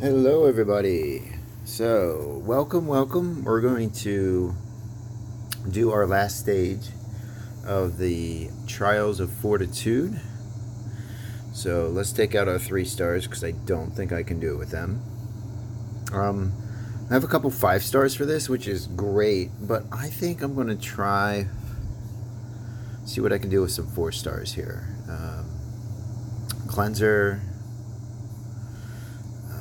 Hello, everybody. So, welcome, welcome. We're going to do our last stage of the Trials of Fortitude. So, let's take out our three stars because I don't think I can do it with them. Um, I have a couple five stars for this, which is great, but I think I'm going to try see what I can do with some four stars here. Um, cleanser. Uh,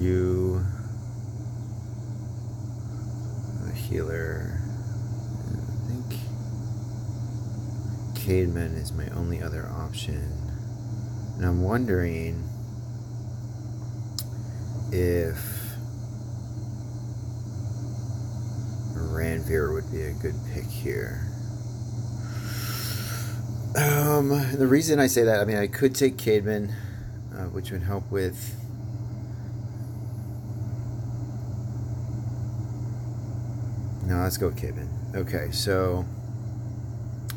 you. A healer. I think Caedmon is my only other option. And I'm wondering if Ranvir would be a good pick here. Um, the reason I say that, I mean, I could take Caedmon, uh, which would help with. Let's go Caedmon. Okay, so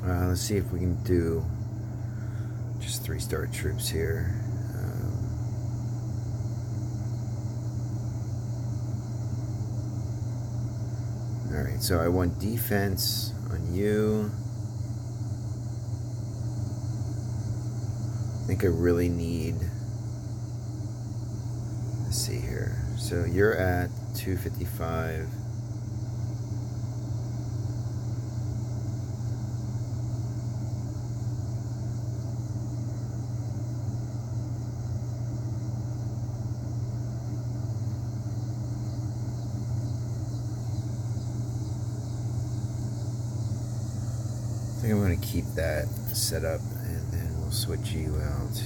uh, let's see if we can do just three star troops here. Alright, so I want defense on you. I think I really need... Let's see here. So you're at 255. Keep that set up and then we'll switch you out.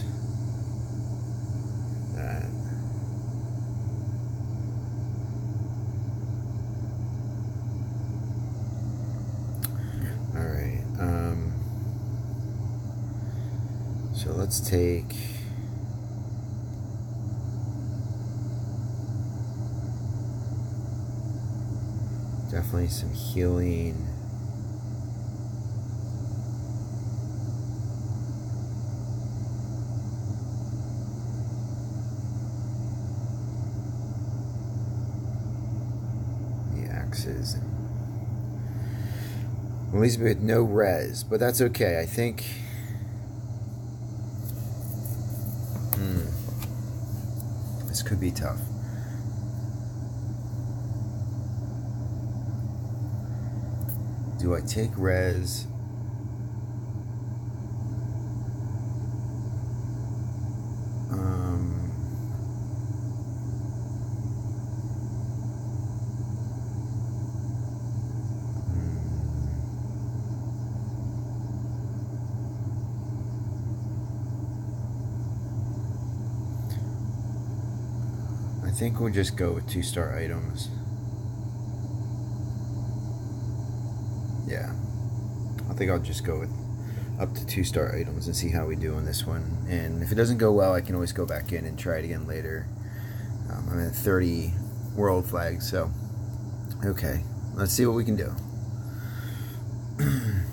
That. Alright. Um, so let's take... Definitely some healing. Axes. At least with no res, but that's okay. I think. Hmm. This could be tough. Do I take res? Think we'll just go with two star items. Yeah. I think I'll just go with up to two star items and see how we do on this one. And if it doesn't go well, I can always go back in and try it again later. Um, I'm at 30 world flags, so okay. Let's see what we can do.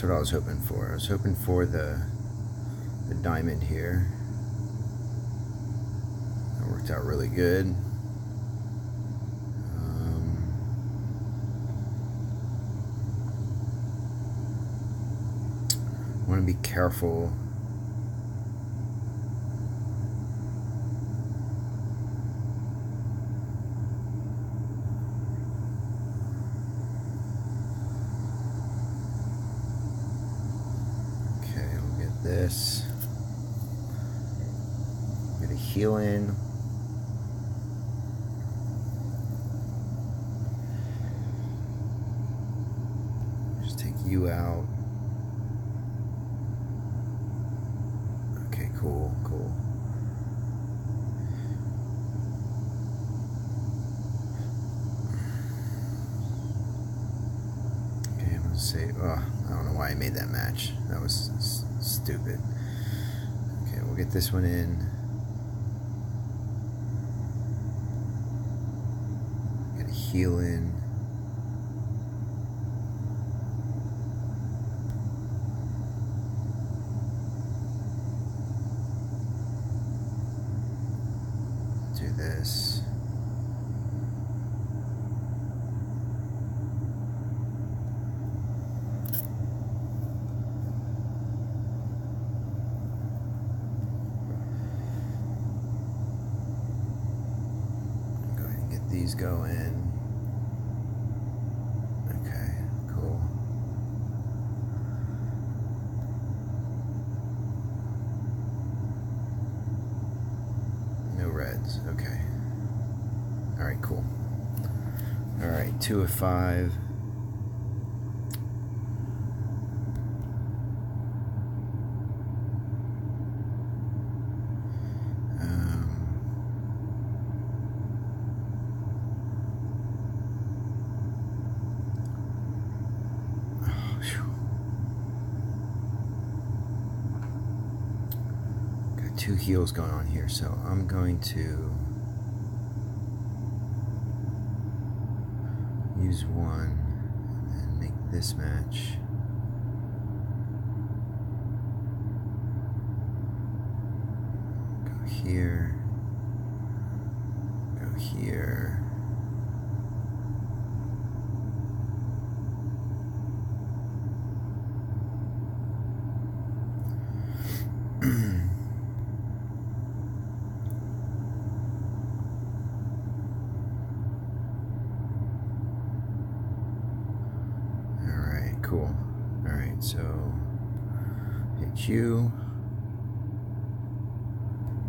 That's what I was hoping for. I was hoping for the the diamond here. That worked out really good. Um, want to be careful feeling. Just take you out. Okay, cool, cool. Okay, I'm gonna say, oh, I don't know why I made that match. That was stupid. Okay, we'll get this one in. Get a heal in. Do this. These go in. Okay, cool. Reds, okay. Alright, cool. Alright, two of five. Two heals going on here, so I'm going to use one and make this match. Go here, go here. cool. Alright, so hit you,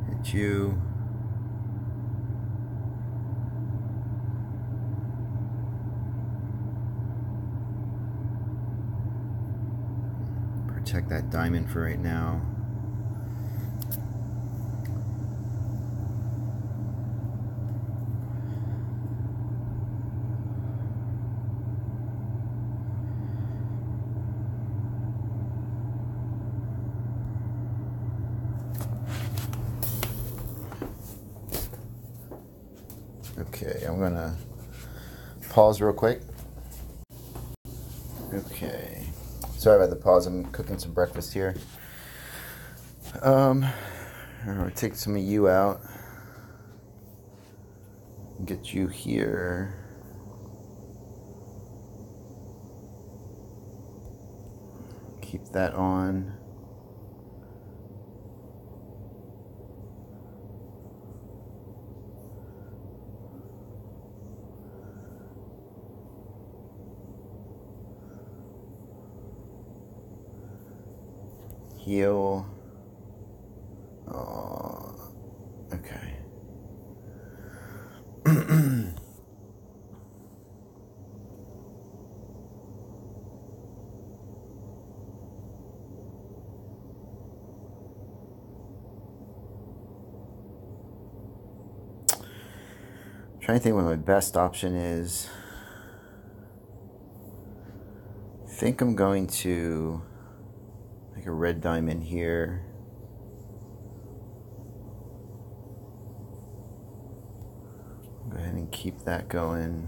hit you, protect that diamond for right now. Okay, I'm gonna pause real quick. Okay, sorry about the pause. I'm cooking some breakfast here. Um, gonna take some of you out. Get you here. Keep that on. Heal. Oh, okay. trying to think what my best option is. I think I'm going to a red diamond here. Go ahead and keep that going.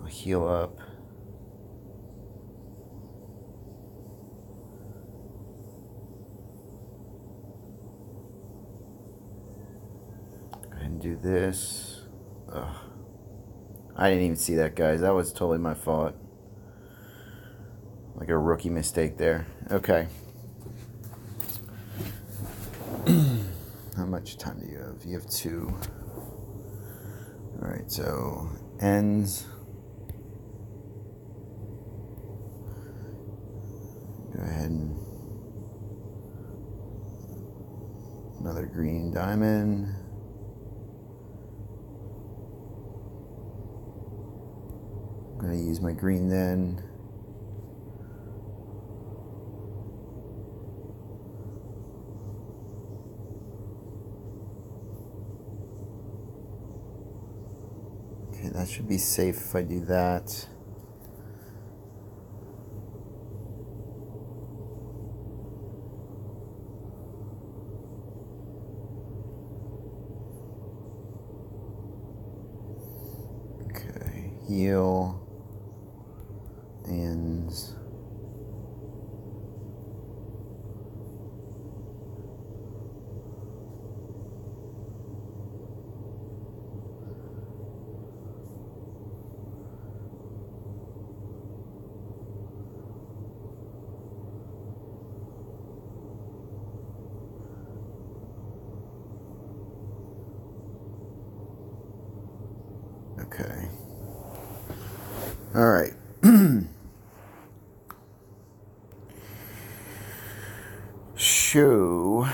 I'll heal up. Go ahead and do this. Ugh. I didn't even see that, guys. That was totally my fault. Like a rookie mistake there. Okay. How much time do you have? You have two. Alright, so ends. Go ahead and another green diamond. I'm to use my green then. I should be safe if I do that. Okay, heal. Okay. All right. Show.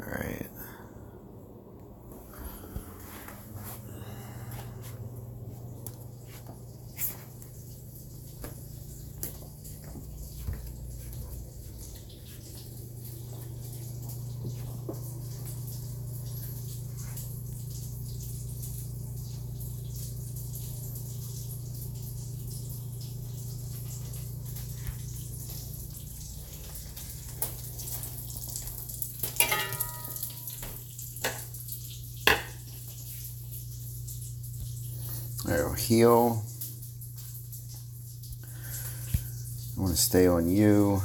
All right. We'll heal. I want to stay on you.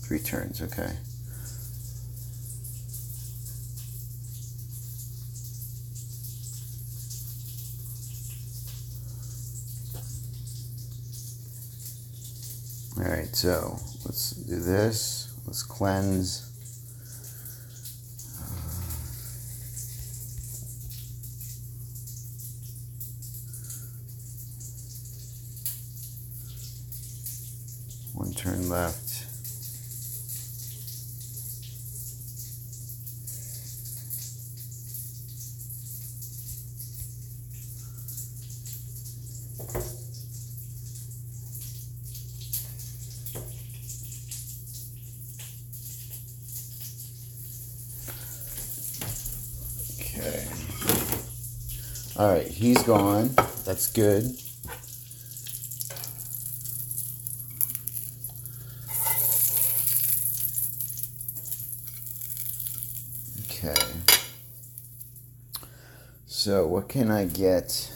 Three turns, okay. All right, so let's do this. Let's cleanse. Left. Okay. All right, he's gone. That's good. Okay. So, what can I get?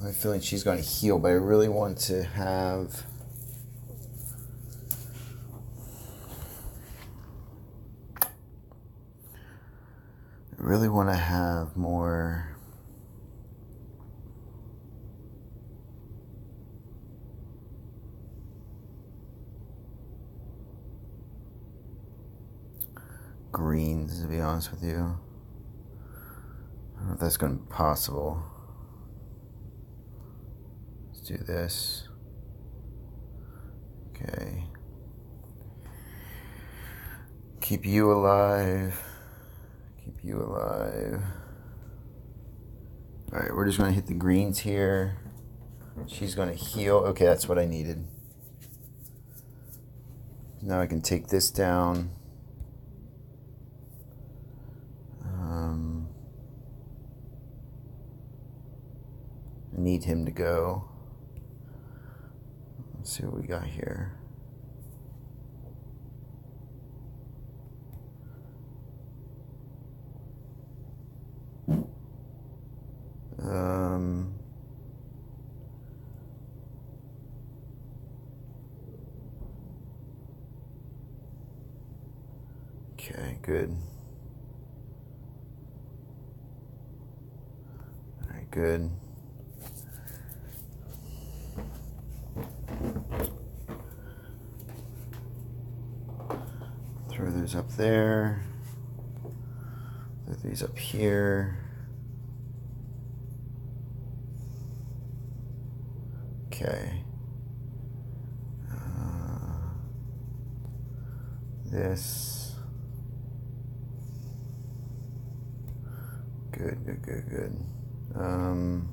I a feeling she's going to heal, but I really want to have. I really want to have more. greens, to be honest with you. If that's going to be possible. Let's do this. Okay. Keep you alive. Keep you alive. Alright, we're just going to hit the greens here. She's going to heal. Okay, that's what I needed. Now I can take this down. Need him to go. Let's see what we got here. Um, okay, good. All right, good. is up there. Three's up here. Okay. Uh, this. Good, good, good, good. Um,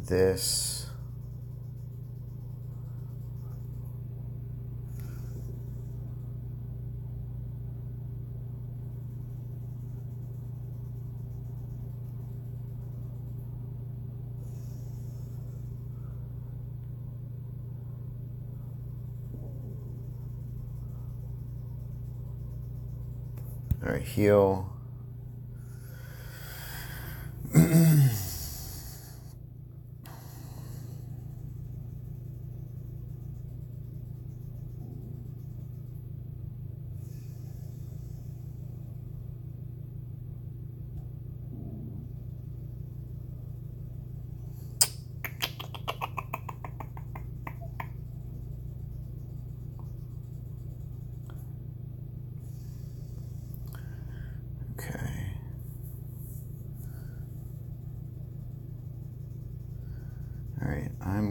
this. All right, heal.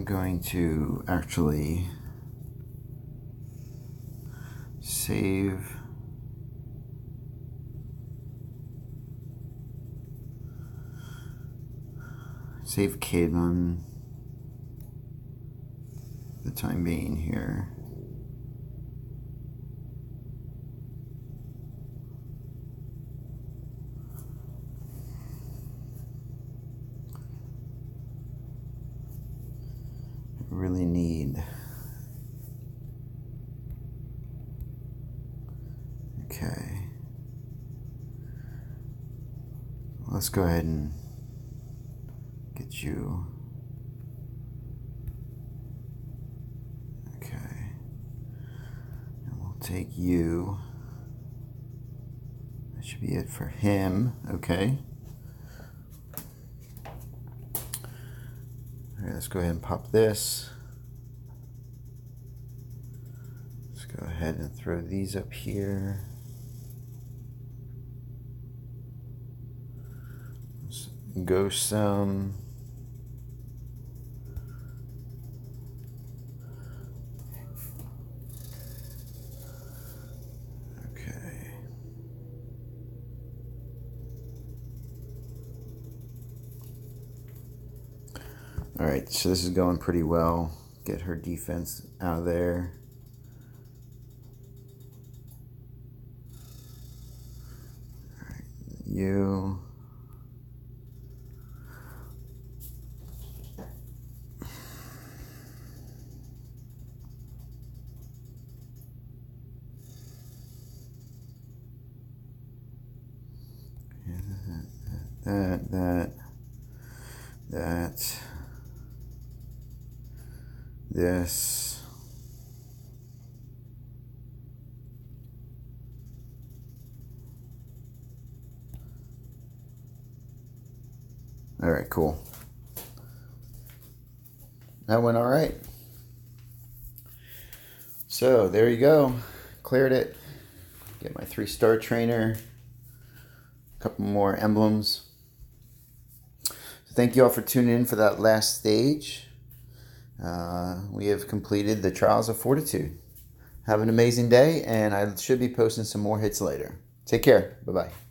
Going to actually save save Caedmon the time being here. Let's go ahead and get you. Okay. And we'll take you. That should be it for him. Okay. All right, let's go ahead and pop this. Let's go ahead and throw these up here. Go some. Okay. All right, so this is going pretty well. Get her defense out of there. You. All right cool that went all right so there you go cleared it get my three star trainer a couple more emblems thank you all for tuning in for that last stage uh, we have completed the Trials of Fortitude. Have an amazing day, and I should be posting some more hits later. Take care. Bye bye.